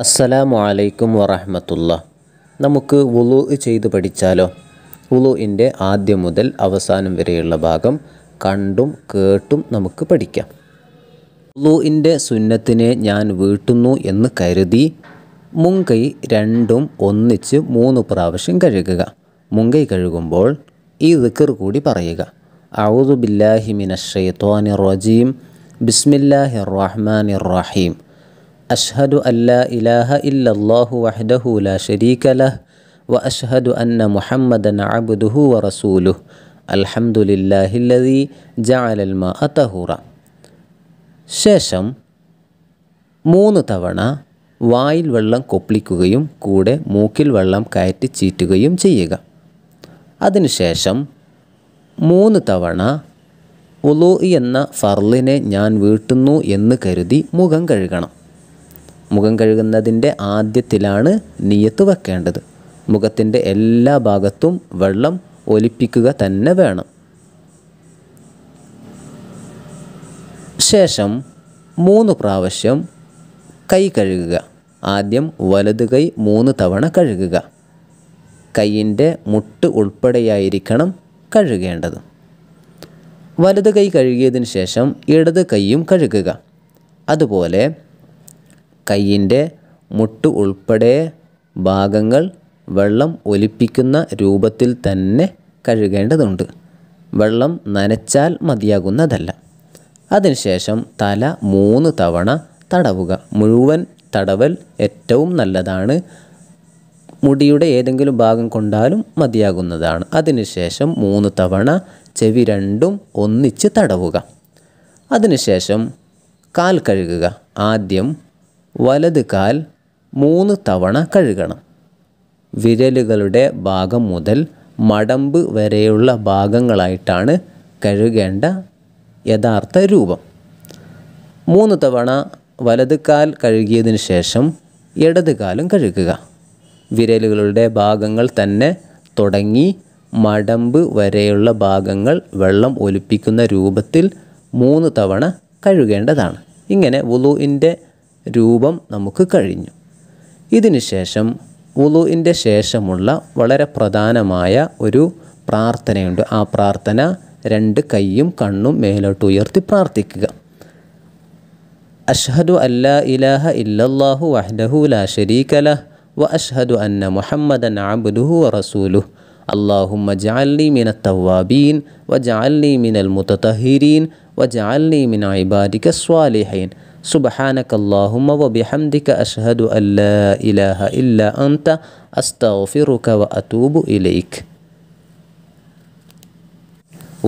അസ്സലാമു അലൈക്കും വറഹമത്തുള്ള. നമുക്ക് വുളു ചെയ്ത് പഠിച്ചാലോ? വുളുവിന്റെ ആദ്യം മുതൽ അവസാനം വരെയുള്ള ഭാഗം കണ്ടും കേട്ടും നമുക്ക് പഠിക്കാം. വുളുവിന്റെ സുന്നത്തിനെ ഞാൻ വീട്ടുന്നു എന്ന് കരുതി മുങ്കൈ രണ്ടും ഒന്നിച്ച് മൂന്ന് പ്രാവശ്യം കഴുകുക. മുങ്കൈ കഴുകുമ്പോൾ ഈ ദിക്കർ കൂടി പറയുക. ഔദു ബില്ലാഹി മിനശ്ശൈത്വാനി റജീം. ബിസ്മില്ലാഹി റഹ്മാനിർ റഹീം. അഷ്ഹദു അല്ല ഇലാഹ الله وحده لا شريك له വ അഷ്ഹദ് അന്ന മുഹമ്മദ് നബുദുഹു വ لله الذي جعل الماء طهورا ശേഷം മൂന്ന് തവണ വായിൽ വെള്ളം കൊപ്പിളിക്കുകയും കൂടെ മൂക്കിൽ വെള്ളം കയറ്റി ചീറ്റുകയും ചെയ്യുക. അതിനുശേഷം മൂന്ന് തവണ ഒലോ എന്ന ഫർലിനെ ഞാൻ വീട്ടുന്നു എന്ന് കരുതി മുഖം കഴുകണം. മുഖം കഴുകുന്നതിന്റെ ആദ്യത്തിലാണ് നിയത്ത് വെക്കേണ്ടത്. മുഖത്തിന്റെ എല്ലാ ഭാഗത്തും വെള്ളം ഒലിപ്പിക്കുക തന്നെ വേണം. ശേഷം മൂന്ന് പ്രാവശ്യം കൈ കഴുകുക. ആദ്യം വലത് കൈ മൂന്ന് തവണ കഴുകുക. കൈയിന്റെ മുട്ട് ഉൾപ്പെടെയായിരിക്കണം കഴുകേണ്ടത്. വലത് കൈ കഴുകിയതിന് ശേഷം ഇടത് കൈയും കഴുകുക. അതുപോലെ കൈയിന്റെ മുട്ട് ഉൾപ്പെടെ ഭാഗങ്ങൾ വെള്ളം ഒലിപ്പിക്കുന്ന രൂപത്തിൽ തന്നെ കഴുകേണ്ടതുണ്ട്. വെള്ളം നനച്ചാൽ മതിയാകുന്നതല്ല. അതിനുശേഷം തല മൂന്ന് തവണ തടവുക. മുഴുവൻ തടവൽ ഏറ്റവും നല്ലതാണ്. മുടിയുടെ ഏതെങ്കിലും ഭാഗം കൊണ്ടാലും മതിയാകുന്നതാണ്. അതിനുശേഷം മൂന്ന് തവണ ചെവി രണ്ടും ഒന്നിച്ച് തടവുക. അതിനുശേഷം കാൽ കഴുകുക. ആദ്യം വലത് കാൽ മൂന്ന് തവണ കഴുകണം. വിരലുകളുടെ ഭാഗം മുതൽ മടമ്പ് വരെയുള്ള ഭാഗങ്ങളായിട്ടാണ് കഴുകേണ്ട യഥാർത്ഥ രൂപം. മൂന്ന് തവണ വലത് കാൽ കഴുകിയതിന് ശേഷം ഇടത് കാലും കഴുകുക. വിരലുകളുടെ ഭാഗങ്ങൾ തന്നെ തുടങ്ങി മടമ്പ് വരെയുള്ള ഭാഗങ്ങൾ വെള്ളം ഒലിപ്പിക്കുന്ന രൂപത്തിൽ മൂന്ന് തവണ കഴുകേണ്ടതാണ്. ഇങ്ങനെ വുളുവിന്റെ രൂപം നമുക്ക് കഴിഞ്ഞു. ഇതിനുശേഷം ഉളുവിന്റെ ശേഷമുള്ള വളരെ പ്രധാനമായ ഒരു പ്രാർത്ഥനയുണ്ട്. ആ പ്രാർത്ഥന രണ്ട് കൈയും കണ്ണും മേലോട്ട് ഉയർത്തി പ്രാർത്ഥിക്കുക. അഷ്ഹദു അല്ലാ ഇലാഹ ഇല്ലല്ലാഹു വഹ്ദഹു ലാ ഷരീകല വ അഷ്ഹദു അന്ന മുഹമ്മദൻ നാബുലുഹു റസൂലു അള്ളാഹുമ്മ ജാലി മിന തവാബീൻ വ ജാലി മിനൽ മുത്തഹീരീൻ വ ജാലി മിന ഇബാദിക സ്വാലിഹൈൻ. സുബഹാനക അല്ലാഹുമ്മ വബിഹംദിക അഷ്ഹദു അല്ലാ ഇലാഹ ഇല്ല അൻത അസ്തഗ്ഫിറുക വ അതൂബു ഇലൈക്.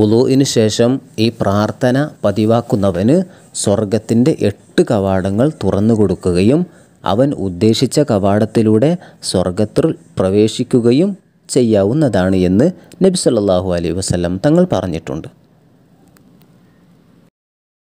ഉലുവിന് ശേഷം ഈ പ്രാർത്ഥന പതിവാക്കുന്നവന് സ്വർഗത്തിന്റെ എട്ട് കവാടങ്ങൾ തുറന്നു കൊടുക്കുകയും അവൻ ഉദ്ദേശിച്ച കവാടത്തിലൂടെ സ്വർഗത്തിൽ പ്രവേശിക്കുകയും ചെയ്യാവുന്നതാണ് എന്ന് നബി സല്ലല്ലാഹു അലൈഹി വസല്ലം തങ്ങൾ പറഞ്ഞിട്ടുണ്ട്.